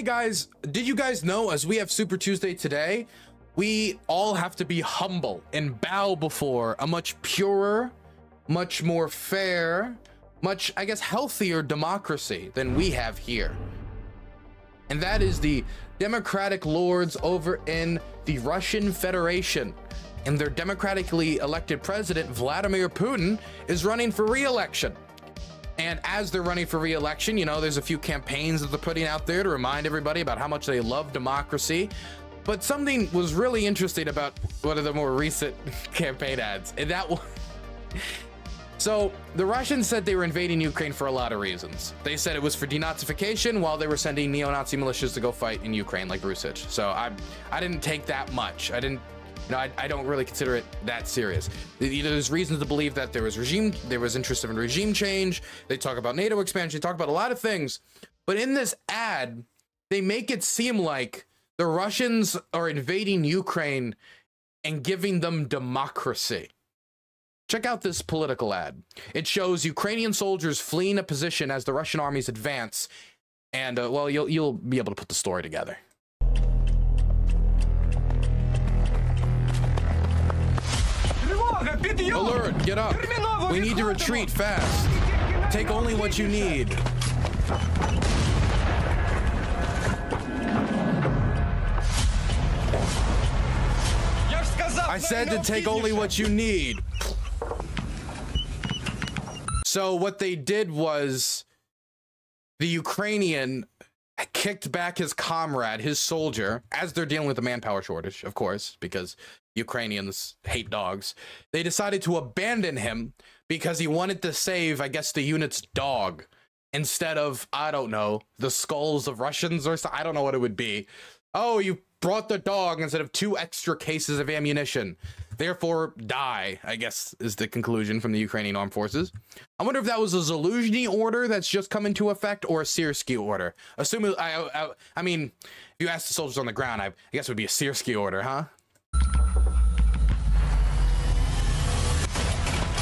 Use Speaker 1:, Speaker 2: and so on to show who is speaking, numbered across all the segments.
Speaker 1: Hey guys, did you guys know as we have Super Tuesday today, we all have to be humble and bow before a much purer, much more fair, much, I guess, healthier democracy than we have here. And that is the democratic lords over in the Russian Federation. And their democratically elected president, Vladimir Putin, is running for re-election. And as they're running for re-election, you know, there's a few campaigns that they're putting out there to remind everybody about how much they love democracy. But something was really interesting about one of the more recent campaign ads, and that was. So the Russians said they were invading Ukraine for a lot of reasons. They said it was for denazification while they were sending neo-Nazi militias to go fight in Ukraine like Rusich. So I I didn't take that much. I didn't I, I don't really consider it that serious. There's reasons to believe that there was regime, there was interest in regime change. They talk about NATO expansion, they talk about a lot of things. But in this ad, they make it seem like the Russians are invading Ukraine and giving them democracy. Check out this political ad. It shows Ukrainian soldiers fleeing a position as the Russian armies advance. And, uh, well, you'll, you'll be able to put the story together. Alert, get up. We need to retreat fast. Take only what you need. I said to take only what you need. So what they did was the Ukrainian kicked back his comrade, his soldier, as they're dealing with a manpower shortage, of course, because Ukrainians hate dogs. They decided to abandon him because he wanted to save, I guess, the unit's dog instead of, I don't know, the skulls of Russians or something. I don't know what it would be. Oh, you brought the dog instead of two extra cases of ammunition. Therefore, die, I guess, is the conclusion from the Ukrainian armed forces. I wonder if that was a Zaluzhny order that's just come into effect or a Syrskyi order. Assuming, I, I, I mean, if you ask the soldiers on the ground, I, I guess it would be a Syrskyi order, huh?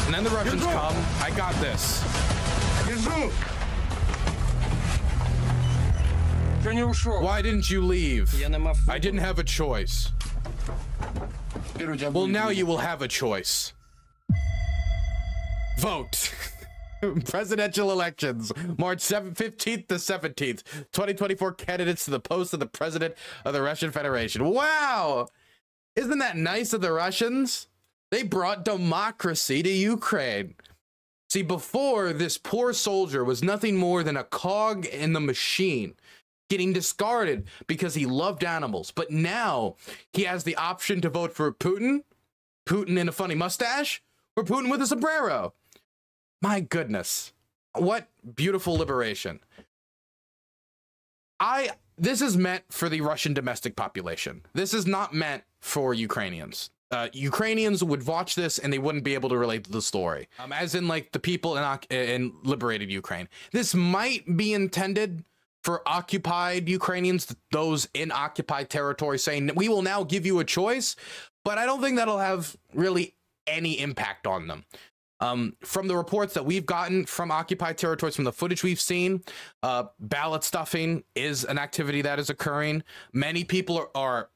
Speaker 1: And then the Russians come. I got this. Why didn't you leave? I didn't have a choice. Well, now you will have a choice. Vote. Presidential elections, March 7th, 15th to 17th, 2024 candidates to the post of the president of the Russian Federation. Wow! Isn't that nice of the Russians? They brought democracy to Ukraine. See, before, this poor soldier was nothing more than a cog in the machine getting discarded because he loved animals. But now he has the option to vote for Putin, Putin in a funny mustache, or Putin with a sombrero. My goodness. What beautiful liberation. I this is meant for the Russian domestic population. This is not meant for Ukrainians. Uh, Ukrainians would watch this and they wouldn't be able to relate to the story, um, as in like the people in, in liberated Ukraine. This might be intended for occupied Ukrainians, those in occupied territory, saying we will now give you a choice, but I don't think that'll have really any impact on them. Um, from the reports that we've gotten from occupied territories, from the footage we've seen, uh, ballot stuffing is an activity that is occurring. Many people are, are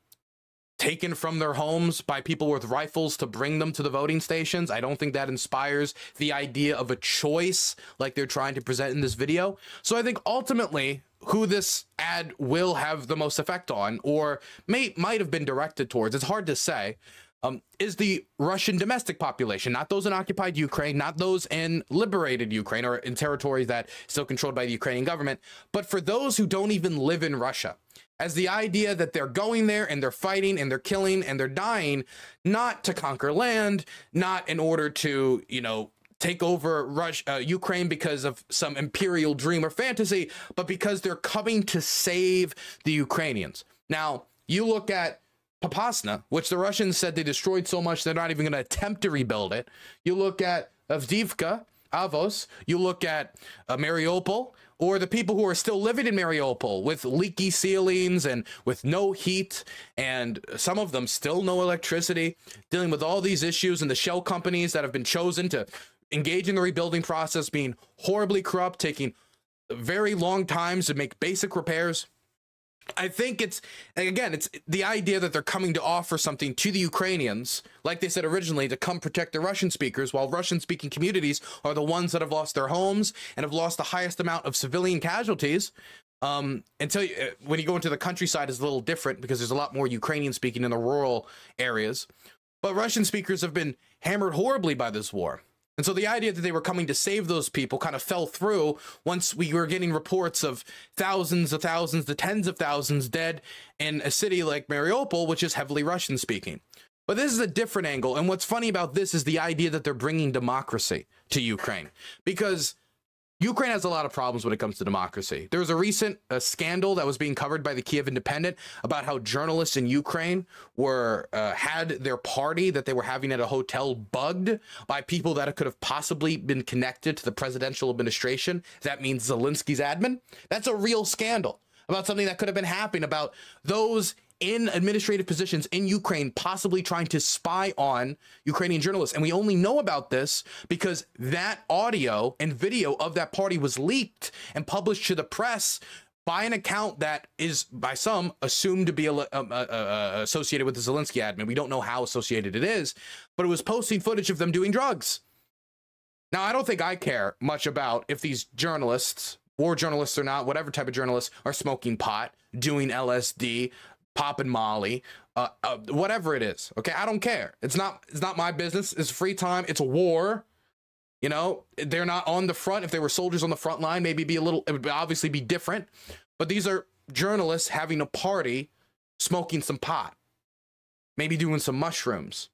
Speaker 1: taken from their homes by people with rifles to bring them to the voting stations. I don't think that inspires the idea of a choice like they're trying to present in this video. So I think ultimately who this ad will have the most effect on or may might have been directed towards, it's hard to say. Um, is the Russian domestic population, not those in occupied Ukraine, not those in liberated Ukraine or in territories that still controlled by the Ukrainian government, but for those who don't even live in Russia as the idea that they're going there and they're fighting and they're killing and they're dying, not to conquer land, not in order to, you know, take over Russia, uh, Ukraine because of some imperial dream or fantasy, but because they're coming to save the Ukrainians. Now, you look at Popasna, which the Russians said they destroyed so much they're not even going to attempt to rebuild it. You look at Avdiivka, Avos, you look at uh, Mariupol, or the people who are still living in Mariupol with leaky ceilings and with no heat, and some of them still no electricity, dealing with all these issues, and the shell companies that have been chosen to engage in the rebuilding process being horribly corrupt, taking very long times to make basic repairs. I think it's again, it's the idea that they're coming to offer something to the Ukrainians, like they said originally, to come protect the Russian speakers, while Russian speaking communities are the ones that have lost their homes and have lost the highest amount of civilian casualties. Um, until you, uh, when you go into the countryside, is a little different because there's a lot more Ukrainian speaking in the rural areas. But Russian speakers have been hammered horribly by this war. And so the idea that they were coming to save those people kind of fell through once we were getting reports of thousands of thousands to tens of thousands dead in a city like Mariupol, which is heavily Russian speaking. But this is a different angle. And what's funny about this is the idea that they're bringing democracy to Ukraine because Ukraine has a lot of problems when it comes to democracy. There was a recent uh, scandal that was being covered by the Kiev Independent about how journalists in Ukraine were uh, had their party that they were having at a hotel bugged by people that could have possibly been connected to the presidential administration. That means Zelensky's admin. That's a real scandal about something that could have been happening about those in administrative positions in Ukraine, possibly trying to spy on Ukrainian journalists. And we only know about this because that audio and video of that party was leaked and published to the press by an account that is by some assumed to be associated with the Zelensky admin. We don't know how associated it is, but it was posting footage of them doing drugs. Now, I don't think I care much about if these journalists, war journalists or not, whatever type of journalists, are smoking pot, doing LSD, popping Molly, uh, uh, whatever it is. Okay, I don't care. It's not it's not my business. It's free time. It's a war. You know, they're not on the front. If they were soldiers on the front line, maybe be a little. It would obviously be different. But these are journalists having a party, smoking some pot, maybe doing some mushrooms.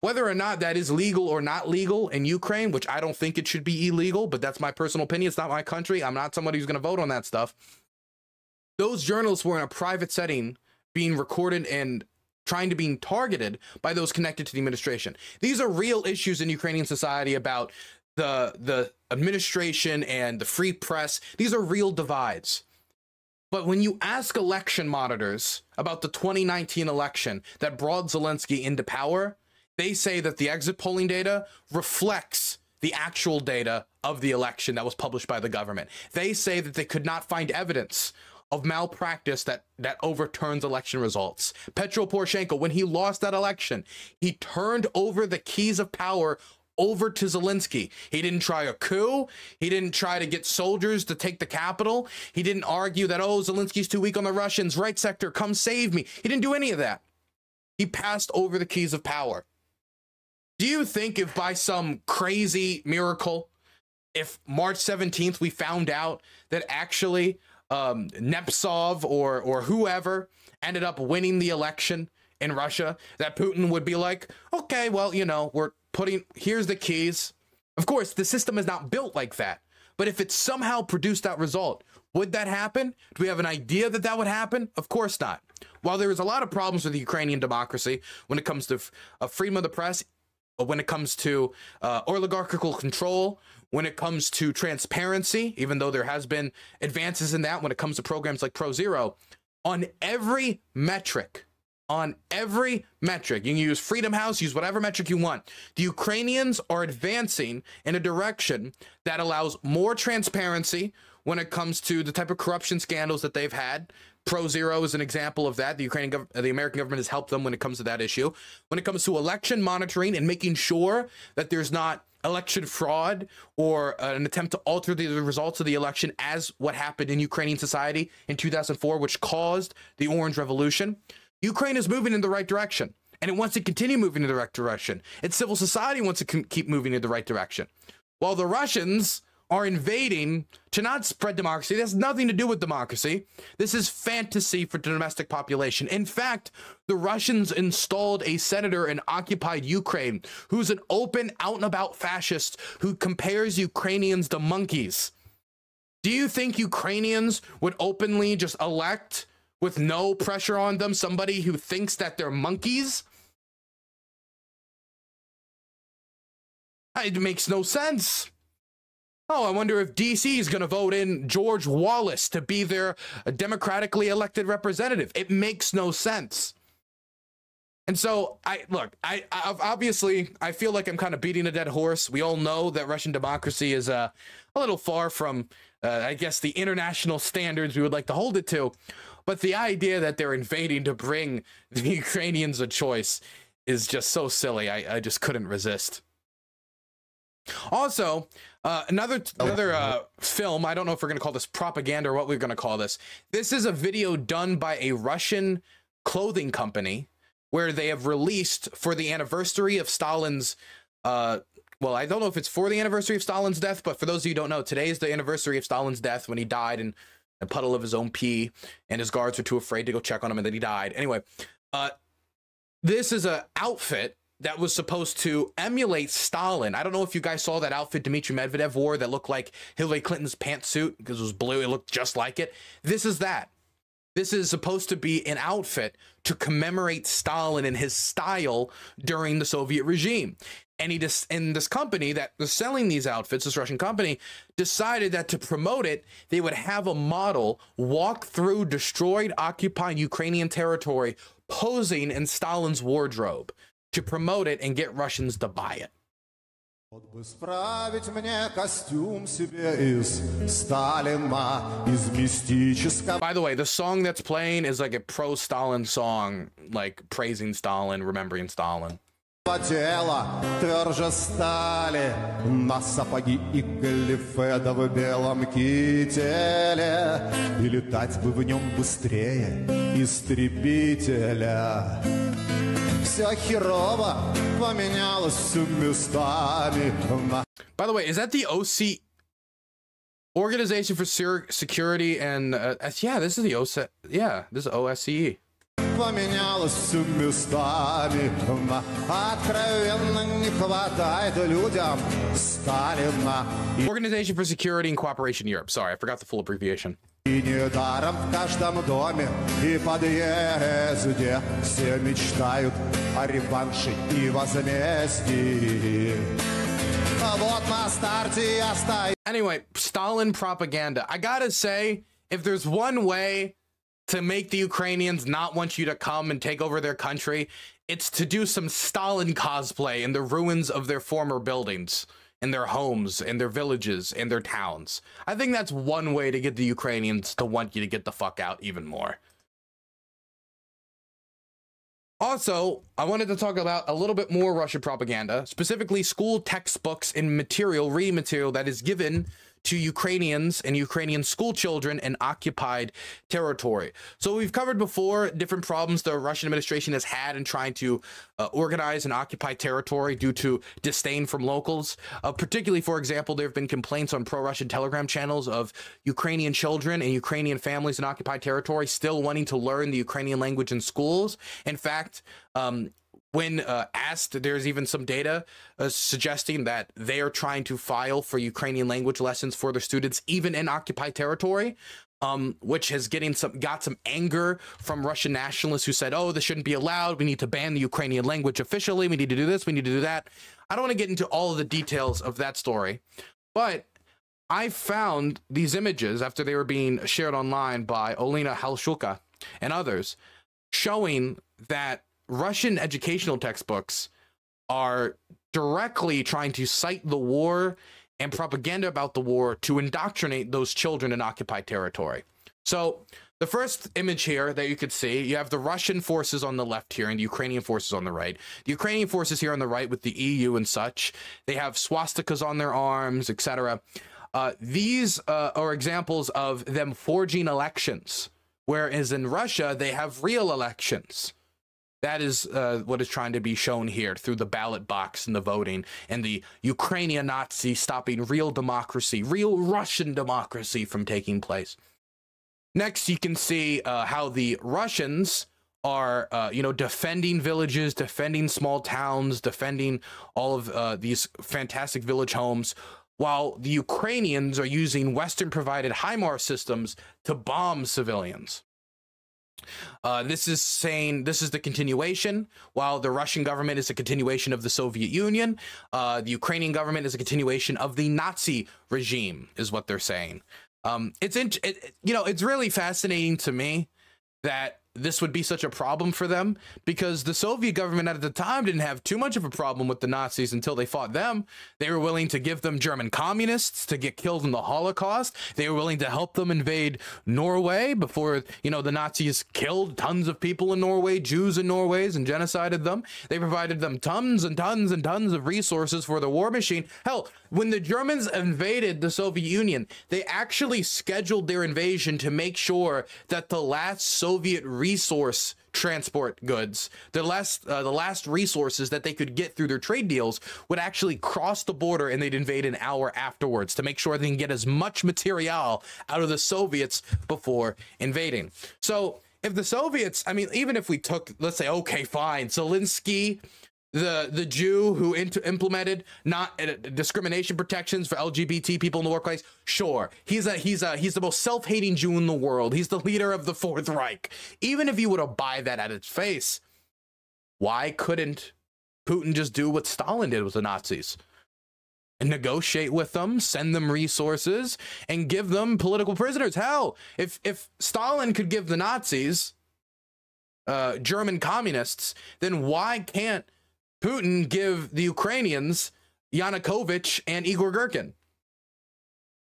Speaker 1: Whether or not that is legal or not legal in Ukraine, which I don't think it should be illegal, but that's my personal opinion. It's not my country. I'm not somebody who's going to vote on that stuff those journalists were in a private setting being recorded and trying to be targeted by those connected to the administration. These are real issues in Ukrainian society about the the administration and the free press. These are real divides. But when you ask election monitors about the 2019 election that brought Zelensky into power, they say that the exit polling data reflects the actual data of the election that was published by the government. They say that they could not find evidence of malpractice that that overturns election results. Petro Poroshenko, when he lost that election, he turned over the keys of power over to Zelensky. He didn't try a coup. He didn't try to get soldiers to take the capital. He didn't argue that, oh, Zelensky's too weak on the Russians. Right sector, come save me. He didn't do any of that. He passed over the keys of power. Do you think if by some crazy miracle, if March 17th we found out that actually um, Nepsov or or whoever ended up winning the election in Russia, that Putin would be like, okay, well, you know, we're putting here's the keys. Of course, the system is not built like that. But if it somehow produced that result, would that happen? Do we have an idea that that would happen? Of course not. While there is a lot of problems with the Ukrainian democracy when it comes to uh, freedom of the press, when it comes to uh, oligarchical control, when it comes to transparency, even though there has been advances in that when it comes to programs like ProZorro, on every metric, on every metric, you can use Freedom House, use whatever metric you want. The Ukrainians are advancing in a direction that allows more transparency when it comes to the type of corruption scandals that they've had. ProZorro is an example of that. The Ukrainian, gov- the American government has helped them when it comes to that issue. When it comes to election monitoring and making sure that there's not election fraud or uh, an attempt to alter the results of the election as what happened in Ukrainian society in 2004, which caused the Orange Revolution. Ukraine is moving in the right direction and it wants to continue moving in the right direction. Its civil society wants to keep moving in the right direction. While the Russians are invading to not spread democracy. Has nothing to do with democracy. This is fantasy for the domestic population. In fact, the Russians installed a senator in occupied Ukraine who's an open, out and about fascist who compares Ukrainians to monkeys. Do you think Ukrainians would openly just elect with no pressure on them somebody who thinks that they're monkeys? It makes no sense. Oh, I wonder if DC is going to vote in George Wallace to be their democratically elected representative. It makes no sense. And so I look, I, I obviously I feel like I'm kind of beating a dead horse. We all know that Russian democracy is uh, a little far from, uh, I guess, the international standards we would like to hold it to. But the idea that they're invading to bring the Ukrainians a choice is just so silly. I, I just couldn't resist. Also, uh, another another uh, film. I don't know if we're gonna call this propaganda or what we're gonna call this. This is a video done by a Russian clothing company where they have released for the anniversary of Stalin's. Uh, well, I don't know if it's for the anniversary of Stalin's death, but for those of you who don't know, today is the anniversary of Stalin's death when he died in a puddle of his own pee, and his guards were too afraid to go check on him, and then he died. Anyway, uh, this is a outfit that was supposed to emulate Stalin. I don't know if you guys saw that outfit Dmitry Medvedev wore that looked like Hillary Clinton's pantsuit because it was blue. It looked just like it. This is that. This is supposed to be an outfit to commemorate Stalin and his style during the Soviet regime. And he just and this company that was selling these outfits, this Russian company, decided that to promote it, they would have a model walk through destroyed, occupied Ukrainian territory, posing in Stalin's wardrobe to promote it and get Russians to buy it. Вот бы справить мне костюм себе из Сталина, из мистического... By the way, the song that's playing is like a pro-Stalin song, like praising Stalin, remembering Stalin. Тело тверже стали на сапоги и галифеда в белом кителе И летать бы в нем быстрее истребителя By the way, is that the OC Organization for Security and uh, yeah, this is the OC yeah, this is OSCE. Поменялось местами, откровенно не хватает людям Сталина. Organization for Security and Cooperation Europe. Sorry, I forgot the full abbreviation. И недаром в каждом доме и подъезде Все мечтают о реванше и возмездии Anyway, Stalin propaganda. I gotta say, if there's one way to make the Ukrainians not want you to come and take over their country, it's to do some Stalin cosplay in the ruins of their former buildings in their homes, in their villages, in their towns. I think that's one way to get the Ukrainians to want you to get the fuck out even more. Also, I wanted to talk about a little bit more Russian propaganda, specifically school textbooks and material, reading material that is given to Ukrainians and Ukrainian school children in occupied territory. So we've covered before different problems the Russian administration has had in trying to uh, organize and occupy territory due to disdain from locals. Uh, particularly, for example, there have been complaints on pro-Russian Telegram channels of Ukrainian children and Ukrainian families in occupied territory still wanting to learn the Ukrainian language in schools. In fact, um, when uh, asked, there's even some data uh, suggesting that they are trying to file for Ukrainian language lessons for their students, even in occupied territory. Um, which has getting some got some anger from Russian nationalists who said, "Oh, this shouldn't be allowed. We need to ban the Ukrainian language officially. We need to do this. We need to do that." I don't want to get into all of the details of that story, but I found these images after they were being shared online by Olena Halushka and others, showing that Russian educational textbooks are directly trying to cite the war and propaganda about the war to indoctrinate those children in occupied territory. So, the first image here that you could see, you have the Russian forces on the left here and the Ukrainian forces on the right. The Ukrainian forces here on the right with the EU and such. They have swastikas on their arms, etc. Uh, these uh, are examples of them forging elections, whereas in Russia, they have real elections. That is uh, what is trying to be shown here through the ballot box and the voting and the Ukrainian Nazi stopping real democracy, real Russian democracy from taking place. Next, you can see uh, how the Russians are, uh, you know, defending villages, defending small towns, defending all of uh, these fantastic village homes, while the Ukrainians are using Western provided HIMARS systems to bomb civilians. Uh, this is saying this is the continuation. While the Russian government is a continuation of the Soviet Union, uh, the Ukrainian government is a continuation of the Nazi regime, is what they're saying. Um, it's in, it, you know, it's really fascinating to me that this would be such a problem for them because the Soviet government at the time didn't have too much of a problem with the Nazis until they fought them. They were willing to give them German communists to get killed in the Holocaust. They were willing to help them invade Norway before, you know, the Nazis killed tons of people in Norway, Jews in Norway, and genocided them. They provided them tons and tons and tons of resources for the war machine. Hell, when the Germans invaded the Soviet Union, they actually scheduled their invasion to make sure that the last Soviet resource transport goods, the last uh, the last resources that they could get through their trade deals would actually cross the border and they'd invade an hour afterwards to make sure they can get as much material out of the Soviets before invading. So if the Soviets, I mean, even if we took, let's say, okay, fine, Zelensky the the Jew who implemented not uh, discrimination protections for LGBT people in the workplace. Sure, he's a he's a he's the most self hating Jew in the world. He's the leader of the Fourth Reich. Even if you were to buy that at its face, why couldn't Putin just do what Stalin did with the Nazis? And negotiate with them, send them resources, and give them political prisoners. Hell, if if Stalin could give the Nazis uh, German communists, then why can't Putin give the Ukrainians Yanukovych and Igor Girkin.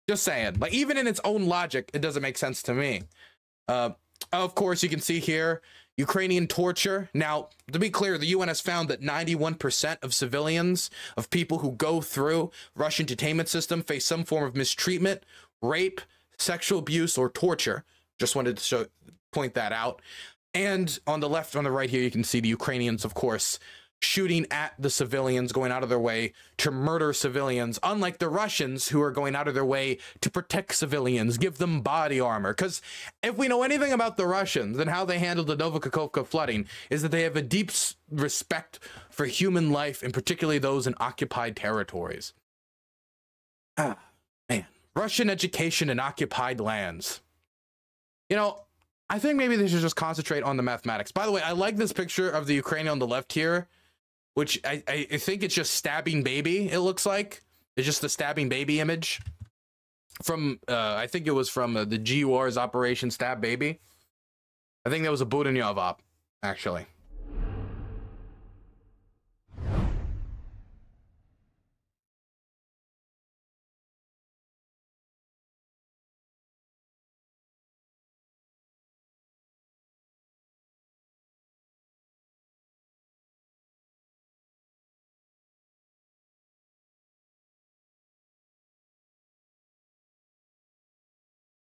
Speaker 1: Just saying. Like, even in its own logic, it doesn't make sense to me. Uh, of course, you can see here Ukrainian torture. Now, to be clear, the UN has found that 91% of civilians, of people who go through Russian detainment system, face some form of mistreatment, rape, sexual abuse, or torture. Just wanted to show, point that out. And on the left, on the right here, you can see the Ukrainians, of course, shooting at the civilians, going out of their way to murder civilians, unlike the Russians who are going out of their way to protect civilians, give them body armor. Because if we know anything about the Russians and how they handled the Novokakhovka flooding, is that they have a deep respect for human life and particularly those in occupied territories. Ah, man. Russian education in occupied lands. You know, I think maybe they should just concentrate on the mathematics. By the way, I like this picture of the Ukrainian on the left here which I, I think it's just stabbing baby. It looks like it's just the stabbing baby image from uh, I think it was from uh, the G Wars Operation Stab Baby. I think that was a Budanov op, actually.